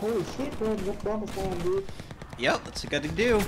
Holy shit, bro, what bomb is going, dude? Yep, that's a good to do.